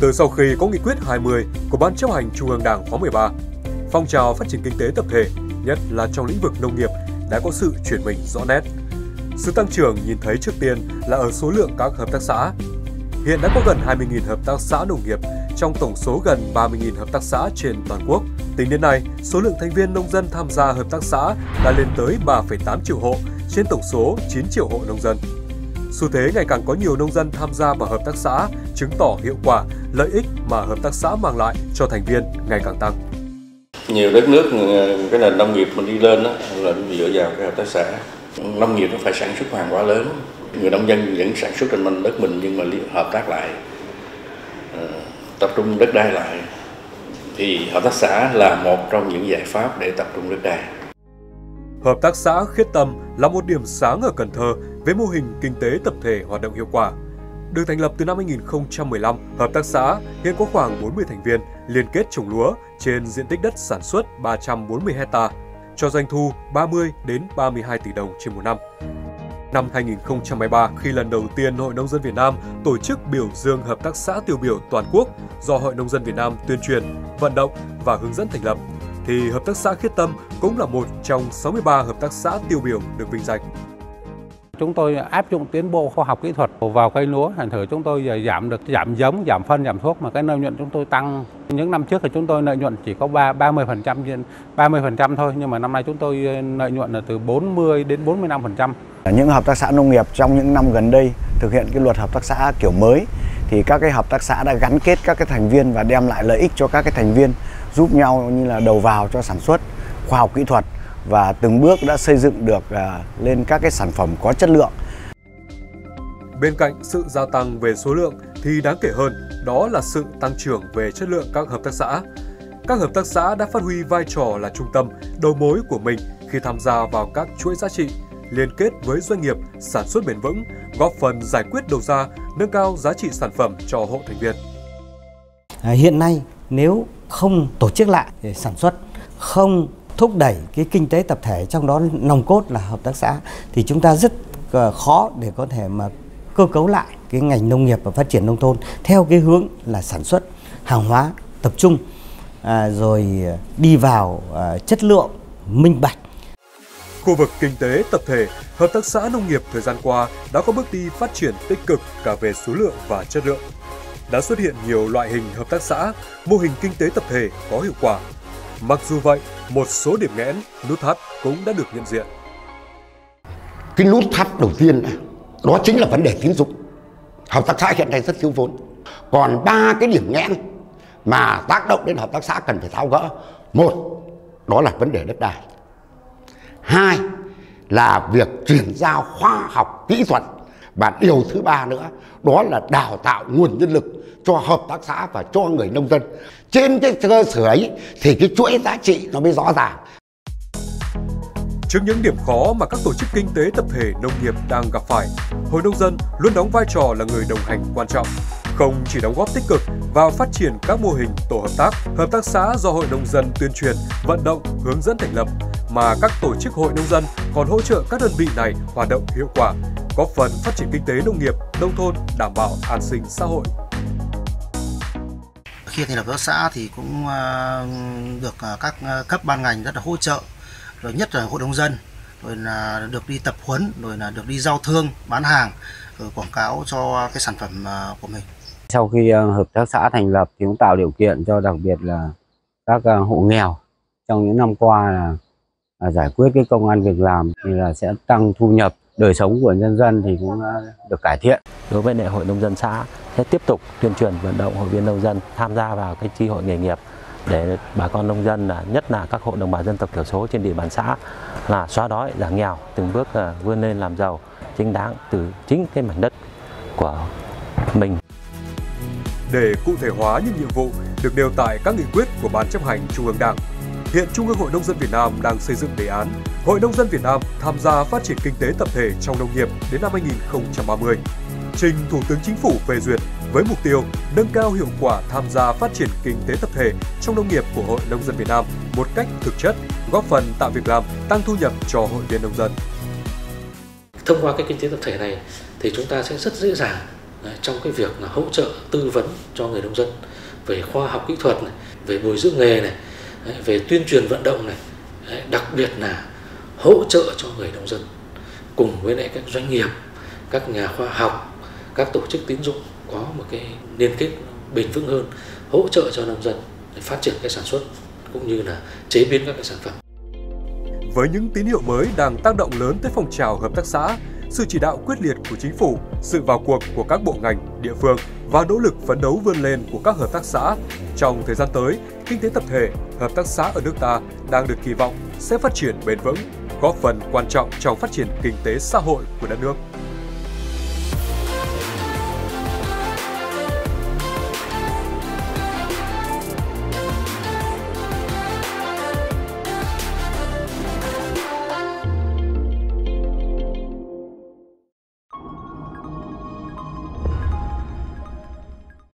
Từ sau khi có nghị quyết 20 của Ban chấp hành Trung ương Đảng khóa 13, phong trào phát triển kinh tế tập thể, nhất là trong lĩnh vực nông nghiệp, đã có sự chuyển mình rõ nét. Sự tăng trưởng nhìn thấy trước tiên là ở số lượng các hợp tác xã. Hiện đã có gần 20.000 hợp tác xã nông nghiệp trong tổng số gần 30.000 hợp tác xã trên toàn quốc. Tính đến nay, số lượng thành viên nông dân tham gia hợp tác xã đã lên tới 3,8 triệu hộ trên tổng số 9 triệu hộ nông dân. Xu thế ngày càng có nhiều nông dân tham gia vào hợp tác xã, chứng tỏ hiệu quả, lợi ích mà hợp tác xã mang lại cho thành viên ngày càng tăng. Nhiều đất nước ờ, cái nền nông nghiệp mình đi lên đó, là dựa vào cái hợp tác xã. Nông nghiệp nó phải sản xuất hàng hóa lớn. Người nông dân vẫn sản xuất trên mình đất mình nhưng mà hợp tác lại, ờ, tập trung đất đai lại thì hợp tác xã là một trong những giải pháp để tập trung đất đai. Hợp tác xã Khiết Tâm là một điểm sáng ở Cần Thơ với mô hình kinh tế tập thể hoạt động hiệu quả. Được thành lập từ năm 2015, hợp tác xã hiện có khoảng 40 thành viên liên kết trồng lúa trên diện tích đất sản xuất 340 hecta, cho doanh thu 30 đến 32 tỷ đồng trên một năm. Năm 2013, khi lần đầu tiên Hội Nông dân Việt Nam tổ chức biểu dương hợp tác xã tiêu biểu toàn quốc do Hội Nông dân Việt Nam tuyên truyền, vận động và hướng dẫn thành lập, thì Hợp tác xã Khiết Tâm cũng là một trong 63 hợp tác xã tiêu biểu được vinh danh. Chúng tôi áp dụng tiến bộ khoa học kỹ thuật vào cây lúa, thành thử chúng tôi giảm được giảm giống, giảm phân, giảm thuốc mà cái lợi nhuận chúng tôi tăng. Những năm trước thì chúng tôi lợi nhuận chỉ có 3 30% 30% thôi nhưng mà năm nay chúng tôi lợi nhuận là từ 40 đến 45%. Những hợp tác xã nông nghiệp trong những năm gần đây thực hiện cái luật hợp tác xã kiểu mới thì các cái hợp tác xã đã gắn kết các cái thành viên và đem lại lợi ích cho các cái thành viên giúp nhau như là đầu vào cho sản xuất, khoa học kỹ thuật và từng bước đã xây dựng được à, lên các cái sản phẩm có chất lượng. Bên cạnh sự gia tăng về số lượng thì đáng kể hơn đó là sự tăng trưởng về chất lượng các hợp tác xã. Các hợp tác xã đã phát huy vai trò là trung tâm, đầu mối của mình khi tham gia vào các chuỗi giá trị, liên kết với doanh nghiệp sản xuất bền vững, góp phần giải quyết đầu ra, nâng cao giá trị sản phẩm cho hộ thành viên. À, hiện nay nếu không tổ chức lại để sản xuất, không thúc đẩy cái kinh tế tập thể trong đó nòng cốt là hợp tác xã thì chúng ta rất ờ, khó để có thể mà cơ cấu lại cái ngành nông nghiệp và phát triển nông thôn theo cái hướng là sản xuất hàng hóa tập trung à, rồi đi vào à, chất lượng minh bạch Khu vực kinh tế tập thể, hợp tác xã nông nghiệp thời gian qua đã có bước đi phát triển tích cực cả về số lượng và chất lượng. Đã xuất hiện nhiều loại hình hợp tác xã, mô hình kinh tế tập thể có hiệu quả. Mặc dù vậy, một số điểm nghẽn, nút thắt cũng đã được nhận diện. Cái nút thắt đầu tiên đó chính là vấn đề tín dụng. Hợp tác xã hiện nay rất thiếu vốn. Còn ba cái điểm nghẽn mà tác động đến hợp tác xã cần phải tháo gỡ. Một, đó là vấn đề đất đai. Hai là việc chuyển giao khoa học kỹ thuật và điều thứ ba nữa đó là đào tạo nguồn nhân lực cho hợp tác xã và cho người nông dân. Trên cái cơ sở ấy thì cái chuỗi giá trị nó mới rõ ràng. Trước những điểm khó mà các tổ chức kinh tế tập thể nông nghiệp đang gặp phải, Hội Nông dân luôn đóng vai trò là người đồng hành quan trọng, không chỉ đóng góp tích cực vào phát triển các mô hình tổ hợp tác, hợp tác xã do Hội Nông dân tuyên truyền, vận động, hướng dẫn thành lập, mà các tổ chức hội nông dân còn hỗ trợ các đơn vị này hoạt động hiệu quả, góp phần phát triển kinh tế nông nghiệp, nông thôn, đảm bảo an sinh xã hội. Khi thành lập hợp tác xã thì cũng ờ, được ờ, các ờ, cấp ban ngành rất là hỗ trợ, rồi nhất là hội nông dân, rồi là được đi tập huấn, rồi là được đi giao thương, bán hàng, rồi quảng cáo cho cái sản phẩm của mình. Sau khi hợp tác xã thành lập thì cũng tạo điều kiện cho đặc biệt là các hộ nghèo trong những năm qua là à, giải quyết cái công an việc làm thì là sẽ tăng thu nhập đời sống của nhân dân thì cũng được cải thiện. Đối với đại hội nông dân xã sẽ tiếp tục tuyên truyền vận động hội viên nông dân tham gia vào cái chi hội nghề nghiệp để bà con nông dân là nhất là các hộ đồng bào dân tộc thiểu số trên địa bàn xã là xóa đói giảm nghèo từng bước à, vươn lên làm giàu chính đáng từ chính cái mảnh đất của mình. Để cụ thể hóa những nhiệm vụ được nêu tại các nghị quyết của Ban chấp hành Trung ương Đảng, Hiện Trung ương Hội Nông dân Việt Nam đang xây dựng đề án Hội Nông dân Việt Nam tham gia phát triển kinh tế tập thể trong nông nghiệp đến năm 2030. Trình Thủ tướng Chính phủ phê duyệt với mục tiêu nâng cao hiệu quả tham gia phát triển kinh tế tập thể trong nông nghiệp của Hội Nông dân Việt Nam một cách thực chất, góp phần tạo việc làm, tăng thu nhập cho hội viên nông dân. Thông qua cái kinh tế tập thể này thì chúng ta sẽ rất dễ dàng à, trong cái việc là hỗ trợ tư vấn cho người nông dân về khoa học kỹ thuật này, về bồi dưỡng nghề này, về tuyên truyền vận động này, đặc biệt là hỗ trợ cho người nông dân cùng với lại các doanh nghiệp, các nhà khoa học, các tổ chức tín dụng có một cái liên kết bền vững hơn, hỗ trợ cho nông dân để phát triển cái sản xuất cũng như là chế biến các cái sản phẩm. Với những tín hiệu mới đang tác động lớn tới phong trào hợp tác xã, sự chỉ đạo quyết liệt của chính phủ, sự vào cuộc của các bộ ngành, địa phương và nỗ lực phấn đấu vươn lên của các hợp tác xã. Trong thời gian tới, kinh tế tập thể, hợp tác xã ở nước ta đang được kỳ vọng sẽ phát triển bền vững, góp phần quan trọng trong phát triển kinh tế xã hội của đất nước.